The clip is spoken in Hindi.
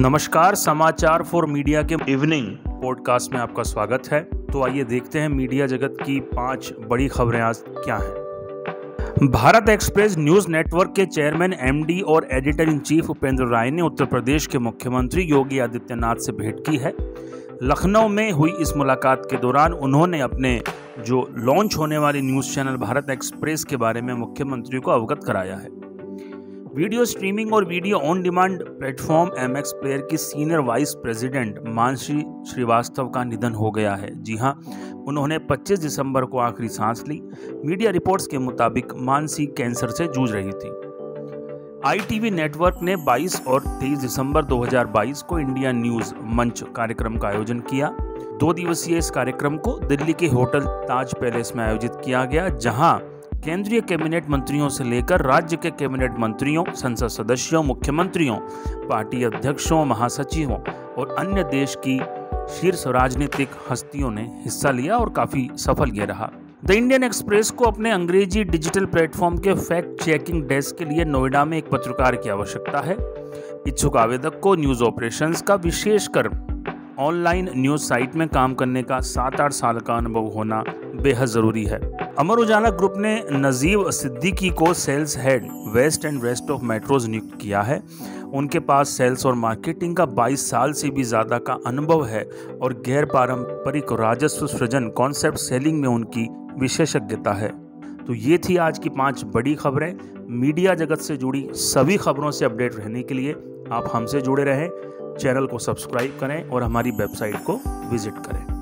नमस्कार समाचार फॉर मीडिया के इवनिंग पॉडकास्ट में आपका स्वागत है। तो आइए देखते हैं मीडिया जगत की पाँच बड़ी खबरें आज क्या हैं। भारत एक्सप्रेस न्यूज़ नेटवर्क के चेयरमैन एमडी और editor in chief Upendra Rai ने उत्तर प्रदेश के मुख्यमंत्री योगी आदित्यनाथ से भेंट की है। लखनऊ में हुई इस मुलाकात के दौरान उन्होंने अपने जो लॉन्च होने वाली न्यूज़ चैनल भारत एक्सप्रेस के बारे में मुख्यमंत्री को अवगत कराया है। वीडियो स्ट्रीमिंग और video on demand platform M X player की senior vice president Mansi Srivastava का निधन हो गया है। जी हाँ, उन्होंने 25 दिसंबर को आखिरी सांस ली। मीडिया रिपोर्ट्स के मुताबिक मानसी कैंसर से जूझ रही थी। आईटीवी नेटवर्क ने 22 और 23 दिसंबर 2022 को इंडिया न्यूज़ मंच कार्यक्रम का आयोजन किया। दो दिवसीय इस कार्यक्रम को दिल्ली के होटल ताज पैलेस में आयोजित किया गया, जहाँ केंद्रीय कैबिनेट मंत्रियों से लेकर राज्य के कैबिनेट मंत्रियों, संसद सदस्यों, मुख्यमंत्रियों, पार्टी अध्यक्षों, महासचिवों और अन्य देश की शीर्ष राजनीतिक हस्तियों ने हिस्सा लिया और काफ़ी सफल यह रहा। द इंडियन एक्सप्रेस को अपने अंग्रेज़ी डिजिटल प्लेटफॉर्म के फैक्ट चेकिंग डेस्क के लिए नोएडा में एक पत्रकार की आवश्यकता है। इच्छुक आवेदक को न्यूज़ ऑपरेशंस का विशेष विशेषकर ऑनलाइन न्यूज़ साइट में काम करने का सात आठ साल का अनुभव होना बेहद ज़रूरी है। अमर उजाला ग्रुप ने नजीब सिद्दीकी को sales head west and west of metros नियुक्त किया है। उनके पास सेल्स और मार्केटिंग का 22 साल से भी ज़्यादा का अनुभव है और गैर पारंपरिक राजस्व सृजन कॉन्सेप्ट सेलिंग में उनकी विशेषज्ञता है। तो ये थी आज की पाँच बड़ी खबरें। मीडिया जगत से जुड़ी सभी खबरों से अपडेट रहने के लिए आप हमसे जुड़े रहें। चैनल को सब्सक्राइब करें और हमारी वेबसाइट को विज़िट करें।